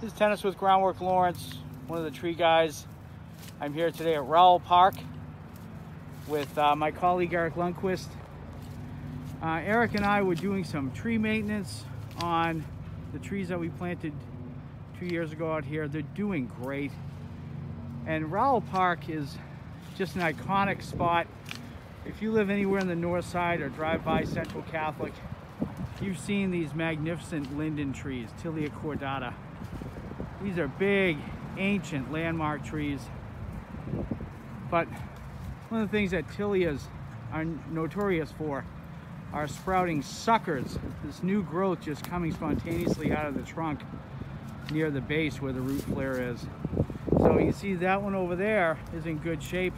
This is Tennis with Groundwork Lawrence, one of the tree guys. I'm here today at Rowell Park with uh, my colleague Eric Lundquist. Uh, Eric and I were doing some tree maintenance on the trees that we planted two years ago out here. They're doing great. And Rowell Park is just an iconic spot. If you live anywhere in the north side or drive by Central Catholic, you've seen these magnificent linden trees, Tilia cordata. These are big, ancient landmark trees. But one of the things that Tilias are notorious for are sprouting suckers. This new growth just coming spontaneously out of the trunk near the base where the root flare is. So you see that one over there is in good shape.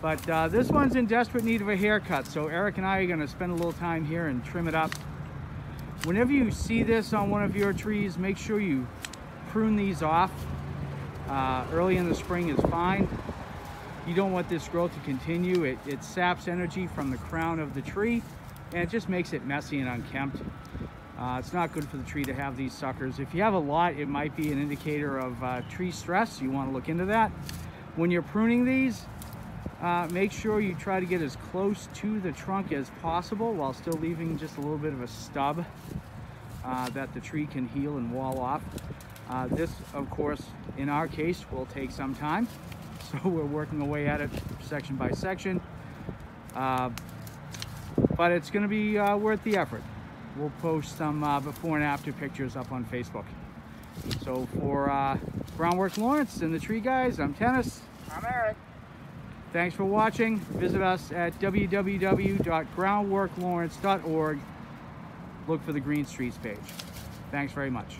But uh, this one's in desperate need of a haircut. So Eric and I are gonna spend a little time here and trim it up. Whenever you see this on one of your trees, make sure you prune these off. Uh, early in the spring is fine. You don't want this growth to continue. It, it saps energy from the crown of the tree and it just makes it messy and unkempt. Uh, it's not good for the tree to have these suckers. If you have a lot, it might be an indicator of uh, tree stress. You want to look into that. When you're pruning these, uh, make sure you try to get as close to the trunk as possible while still leaving just a little bit of a stub uh, that the tree can heal and wall off. Uh, this, of course, in our case, will take some time. So we're working away at it section by section. Uh, but it's going to be uh, worth the effort. We'll post some uh, before and after pictures up on Facebook. So for Groundwork Lawrence and the Tree Guys, I'm Tennis. I'm Eric. Thanks for watching. Visit us at www.groundworklawrence.org. Look for the Green Streets page. Thanks very much.